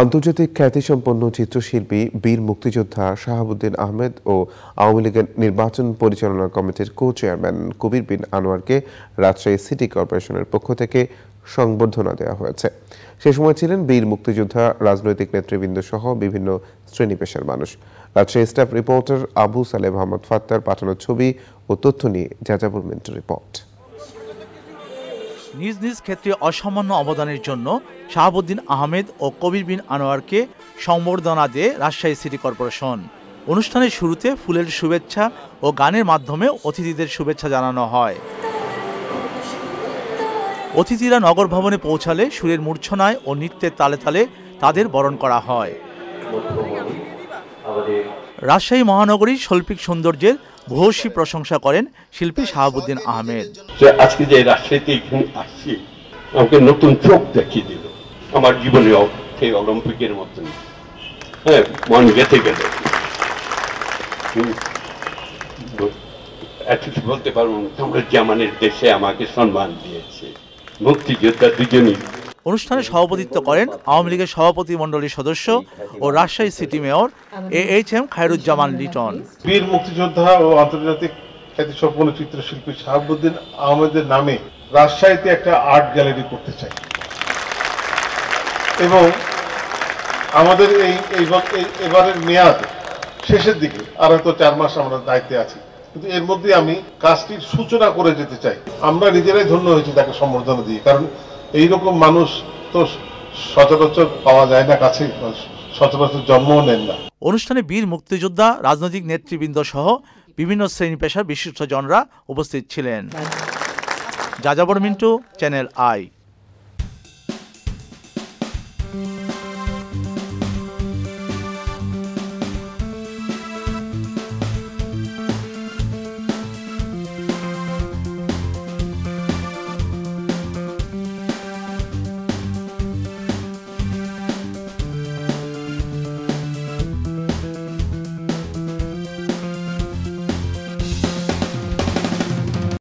আন্তর্জাতিক খ্যাতিসম্পন্ন চিত্রশিল্পী, বীর মুক্তিযোদ্ধা শাহাবুদ্দিন আহমেদ ও আওয়ামী লীগের নির্বাচন পরিচালনা কমিটির কো চেয়ারম্যান কবির বিন আনোয়ারকে রাজশাহী সিটি কর্পোরেশনের পক্ষ থেকে সংবর্ধনা দেওয়া হয়েছে। সে সময় ছিলেন বীর মুক্তিযোদ্ধা, রাজনৈতিক নেতৃবৃন্দ সহ বিভিন্ন শ্রেণি পেশার মানুষ। রাজশাহী স্টাফ রিপোর্টার আবু সালেহ মোহাম্মদ ফাত্তার পাঠানো ছবি ও তথ্য নিয়ে যাযাবর মিন্টু রিপোর্ট। নিজ নিজ ক্ষেত্রে অসামান্য অবদানের জন্য শাহাবুদ্দিন আহমেদ ও কবির বিন আনোয়ারকে সংবর্ধনা দেয় রাজশাহী সিটি কর্পোরেশন। অনুষ্ঠানের শুরুতে ফুলের শুভেচ্ছা ও গানের মাধ্যমে অতিথিদের শুভেচ্ছা জানানো হয়। অতিথিরা নগর ভবনে পৌঁছালে সুরের মূর্ছনায় ও নৃত্যের তালে তালে তাদের বরণ করা হয়। রাজশাহী মহানগরীর শৈল্পিক সৌন্দর্যের ভূয়সী প্রশংসা করেন শিল্পী শাহাবুদ্দিন আহমেদ। আজকে যে রাজশাহীতে আসছি, আমাকে নতুন চোখ দেখিয়ে দিল। আমার জীবনে সেই অলিম্পিকের মতন। হ্যাঁ মন গেঁথে গেল। বলতে পারব তোমরা জামানের দেশে আমাকে সম্মান দিয়েছে। মুক্তিযোদ্ধা দুজনই অনুষ্ঠানে সভাপতিত্ব করেন আওয়ামী লীগের সভাপতি মণ্ডলীর সদস্য ও Rajshahi city mayor A H M Khairuzzaman Liton. বীর মুক্তিযোদ্ধা ও আন্তর্জাতিক খ্যাতিসম্পন্ন চিত্রশিল্পী শাহাবুদ্দিন আহমেদের নামে রাজশাহীতে একটা আর্ট গ্যালারি করতে চাই। এবং আমাদের এই- এবারের মেয়াদ শেষের দিকে আর হয়তো চার মাস আমরা দায়িত্বে আছি। কিন্তু এর মধ্যে আমি কাজটির সূচনা করে যেতে চাই। আমরা নিজেরাই ধন্য হয়েছি তাকে সম্বর্ধনা দিয়ে, কারণ এইরকম মানুষ তো সচরাচর পাওয়া যায় না কাছে সচরাচর জন্মও নেন না। অনুষ্ঠানে বীর মুক্তিযোদ্ধা রাজনৈতিক নেতৃবৃন্দ সহ বিভিন্ন শ্রেণি পেশার বিশিষ্টজনরা উপস্থিত ছিলেন। যাযাবর মিন্টু চ্যানেল আই।